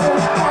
Oh.